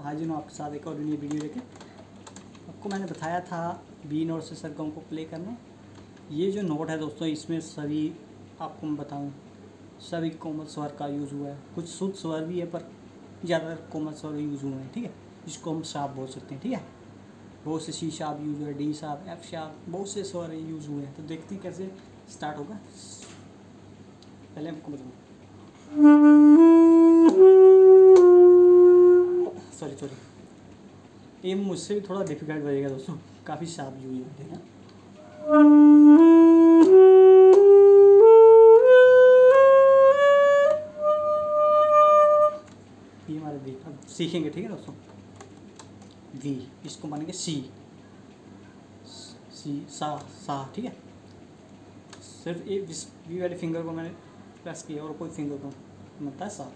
दोस्तों हाजिर हूँ आपके साथ एक और नई वीडियो लेके। आपको मैंने बताया था बी और से सरगम को प्ले करना ये जो नोट है दोस्तों, इसमें सभी आपको मैं बताऊँ, सभी कोमल स्वर का यूज़ हुआ है। कुछ शुद्ध स्वर भी है, पर ज़्यादातर कोमल स्वर यूज़ हुए हैं, ठीक है? जिसको हम शाप बोल सकते हैं, ठीक है? बहुत से सी शाप यूज़ हुए डी शाप एफ़ शाप बहुत से स्वर यूज़ हुए हैं। तो देखते हैं कैसे स्टार्ट होगा। पहले आपको बताऊँ सॉरी ये मुझसे भी थोड़ा डिफ़िकल्ट रहेगा दोस्तों। काफ़ी शार्प यूज़ होते हैं ये हमारा अब सीखेंगे, ठीक है दोस्तों? वी इसको मानेंगे सी सी सा सा, ठीक है? सिर्फ़ ये वी वाले फिंगर को मैंने प्रेस किया और कोई फिंगर को मतलब सा।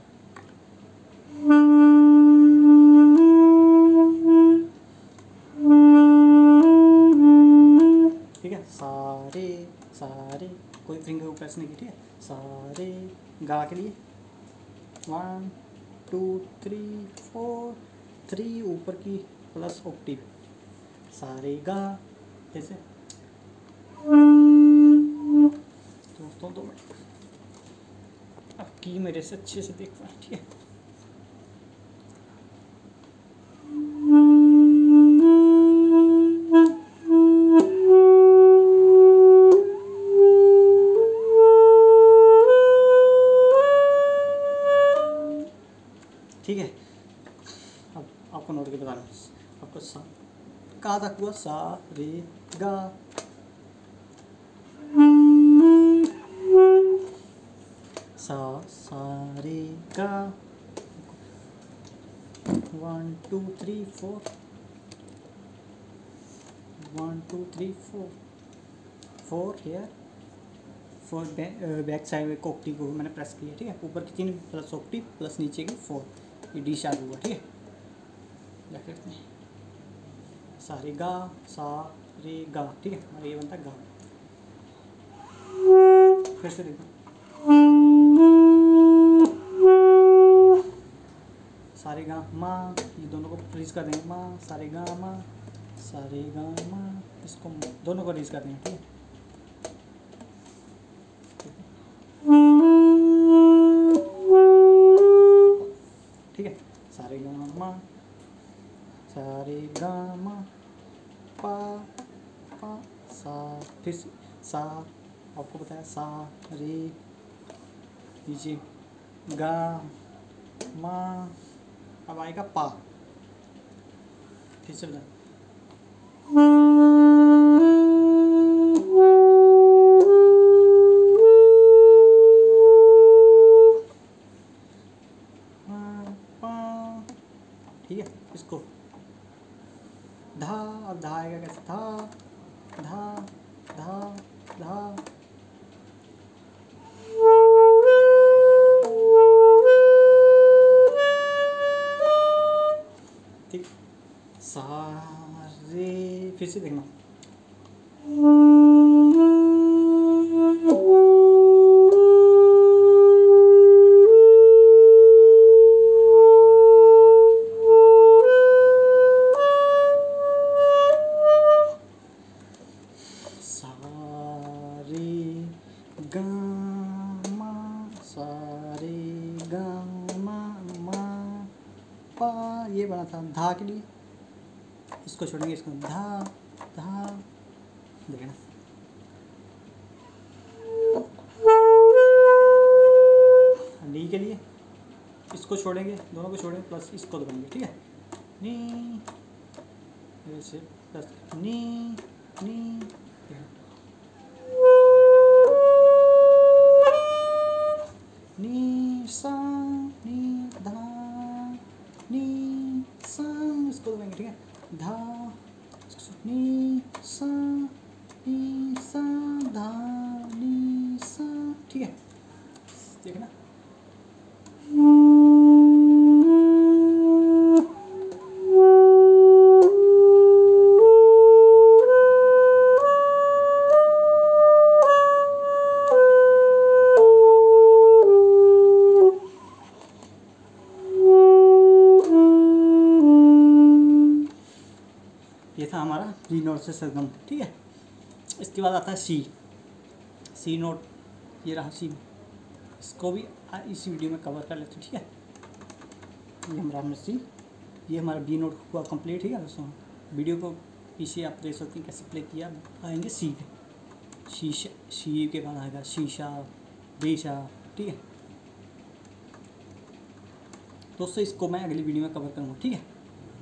स्ट्रेस नहीं की ठीक है। सारे गा के लिए। One two three four three ऊपर की प्लस ओक्टिव सारे गा। जैसे दोस्तों, दो मिनट। अब की मेरे से अच्छे से देख पाए ठीक है। नोट की दुकान आपको सा का तक हुआ? सा, रे, गा। सा सा, रे, गा। One two three four one two three four four here four back side में कोकटी को मैंने प्रेस किया, ठीक है? ऊपर की तीन प्लस कोकटी प्लस नीचे की फोर ये डी शार्प हुआ, ठीक है? ब्रैकेट में सा रे गा, सा, रे, गा। ठीक है, हमारा ये बनता है गा। फिर से देखो। सारे गा, माँ, ये दोनों को फ्रीज कर देंगे। माँ, सारे गा, माँ, सारे गा, माँ, इसको दोनों को रेज कर देंगे, ठीक है। फा सा फिर से सा आपको पता है सा रे लीजिए गा मा अब आएगा पा फिर से बता सारे फिर से देखना। ये बना था धा के लिए। इसको छोड़ेंगे, इसको धा धा, देखें नी। के लिए इसको छोड़ेंगे, दोनों को छोड़ेंगे प्लस इसको दबाएँगे, ठीक है? नी प्लस नी नी। जी नोट से सरगम ठीक है? इसके बाद आता है सी। सी नोट, ये रहा सी। इसको भी इसी वीडियो में कवर कर लेते हैं, ठीक है? ये हमारा हमने सी। ये हमारा बी नोट हुआ कंप्लीट ठीक है दोस्तों? वीडियो को पीछे आप देख सकते हैं कैसे प्ले किया। आएँगे सी पे। शीशा शी के बाद आएगा शीशा बेशा ठीक है? दोस्तों, इसको मैं अगली वीडियो में कवर करूँगा, ठीक है?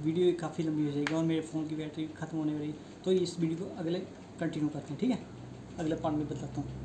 वीडियो काफ़ी लंबी हो जाएगी और मेरे फ़ोन की बैटरी खत्म होने वाली तो इस वीडियो को अगले कंटिन्यू करते हैं, ठीक है? अगले पार्ट में बताता हूँ।